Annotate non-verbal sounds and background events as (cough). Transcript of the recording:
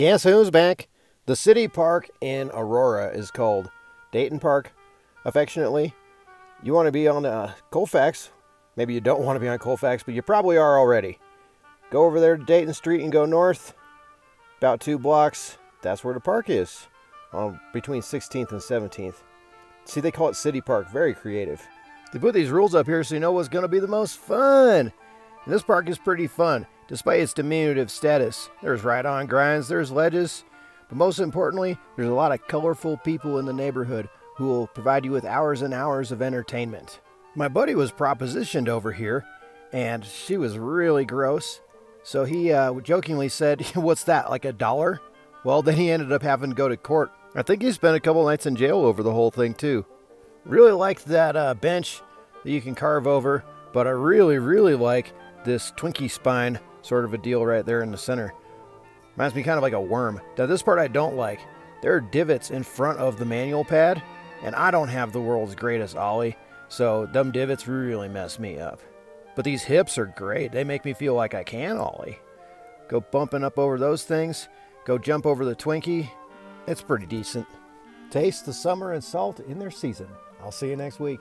Guess who's back? The city park in Aurora is called Dayton Park, affectionately. You want to be on uh, Colfax. Maybe you don't want to be on Colfax, but you probably are already. Go over there to Dayton Street and go north. About two blocks. That's where the park is. On between 16th and 17th. See, they call it City Park. Very creative. They put these rules up here so you know what's going to be the most fun. And this park is pretty fun, despite its diminutive status. There's ride-on grinds, there's ledges, but most importantly, there's a lot of colorful people in the neighborhood who will provide you with hours and hours of entertainment. My buddy was propositioned over here, and she was really gross. So he uh, jokingly said, (laughs) What's that, like a dollar? Well, then he ended up having to go to court. I think he spent a couple nights in jail over the whole thing, too. Really liked that uh, bench that you can carve over, but I really, really like this Twinkie spine sort of a deal right there in the center. Reminds me kind of like a worm. Now, this part I don't like. There are divots in front of the manual pad, and I don't have the world's greatest ollie, so them divots really mess me up. But these hips are great. They make me feel like I can ollie. Go bumping up over those things, go jump over the Twinkie. It's pretty decent. Taste the summer and salt in their season. I'll see you next week.